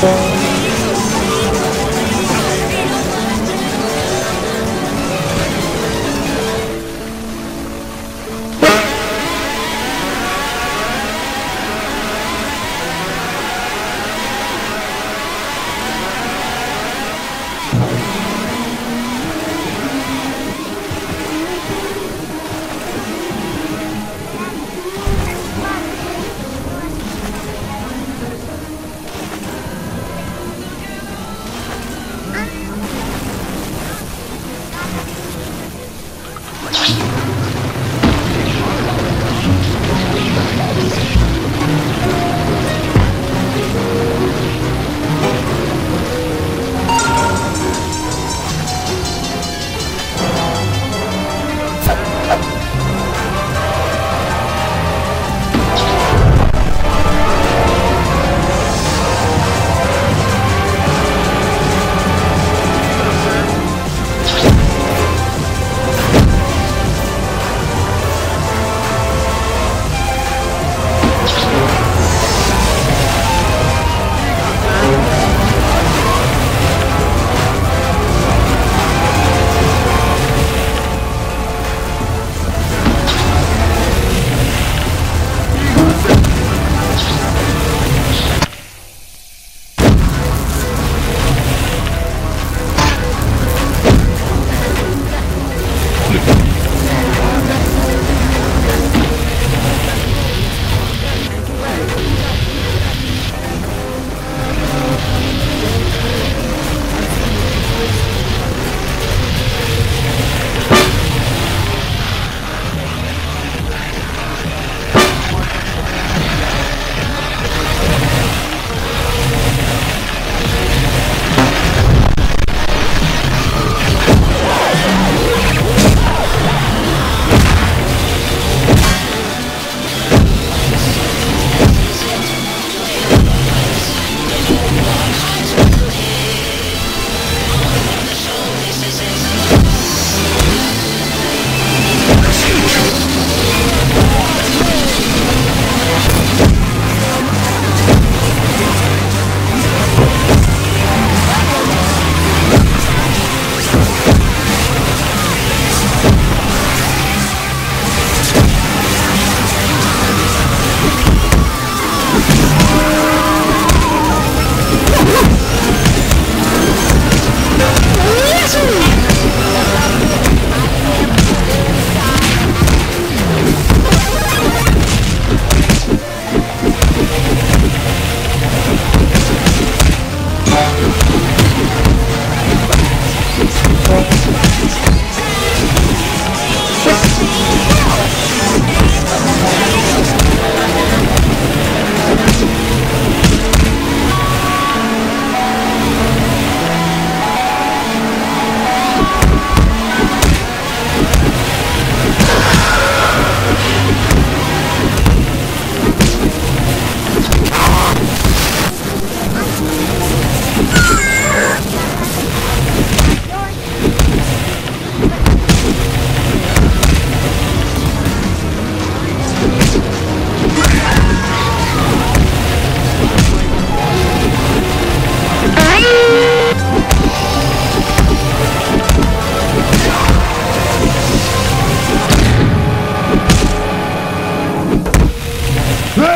Thank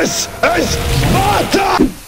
This is!